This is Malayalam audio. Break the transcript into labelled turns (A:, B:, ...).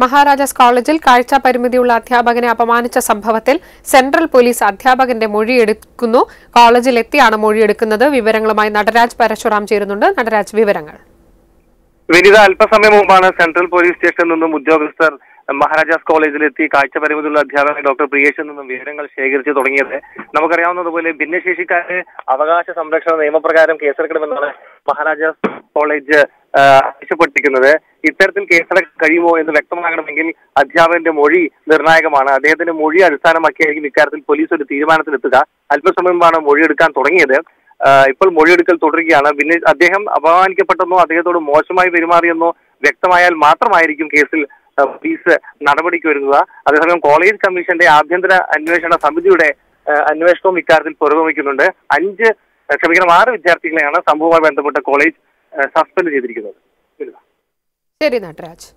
A: മഹാരാജാസ് കോളേജിൽ കാഴ്ച പരിമിതിയുള്ള അധ്യാപകനെ അപമാനിച്ച സംഭവത്തിൽ സെൻട്രൽ പോലീസ് അധ്യാപകന്റെ മൊഴിയെടുക്കുന്നു കോളേജിലെത്തിയാണ് മൊഴിയെടുക്കുന്നത് വിവരങ്ങളുമായി നടരാജ് പരശുറാം ചേരുന്നുണ്ട്. നടരാജ് വിവരങ്ങൾ.
B: വിനിത അല്പസമയം മുമ്പാണ് സെൻട്രൽ പോലീസ് സ്റ്റേഷനിൽ നിന്നും ഉദ്യോഗസ്ഥർ മഹാരാജാസ് കോളേജിലെത്തി കാഴ്ച പരിമിതിയുള്ള അധ്യാപകൻ ഡോക്ടർ പ്രിയേഷിൽ നിന്നും വിവരങ്ങൾ ശേഖരിച്ചു തുടങ്ങിയത്. നമുക്കറിയാവുന്നതുപോലെ ഭിന്നശേഷിക്കാരെ അവകാശ സംരക്ഷണ നിയമപ്രകാരം കേസെടുക്കണമെന്നാണ് മഹാരാജാസ് കോളേജ് ആവശ്യപ്പെട്ടിരിക്കുന്നത്. ഇത്തരത്തിൽ കേസെടുക്കാൻ കഴിയുമോ എന്ന് വ്യക്തമാകണമെങ്കിൽ അധ്യാപകന്റെ മൊഴി നിർണായകമാണ്. അദ്ദേഹത്തിന്റെ മൊഴി അടിസ്ഥാനമാക്കിയായിരിക്കും ഇക്കാര്യത്തിൽ പോലീസ് ഒരു തീരുമാനത്തിലെത്തുക. അല്പസമയം മുമ്പാണ് മൊഴിയെടുക്കാൻ തുടങ്ങിയത്. ഇപ്പോൾ മൊഴിയെടുക്കൽ തുടരുകയാണ്. പിന്നെ അദ്ദേഹം അപമാനിക്കപ്പെട്ടെന്നോ അദ്ദേഹത്തോട് മോശമായി പെരുമാറിയെന്നോ വ്യക്തമായാൽ മാത്രമായിരിക്കും കേസിൽ പോലീസ് നടപടിക്ക് വരുന്നത്. അതേസമയം കോളേജ് കമ്മീഷന്റെ ആഭ്യന്തര അന്വേഷണ സമിതിയുടെ അന്വേഷണവും ഇക്കാര്യത്തിൽ പുരോഗമിക്കുന്നുണ്ട്. അഞ്ച് ക്ഷമിക്കണം ആറ് വിദ്യാർത്ഥികളെയാണ് സംഭവവുമായി ബന്ധപ്പെട്ട കോളേജ് സസ്പെൻഡ് ചെയ്തിരിക്കുന്നത്.
A: ശരി നടരാജ്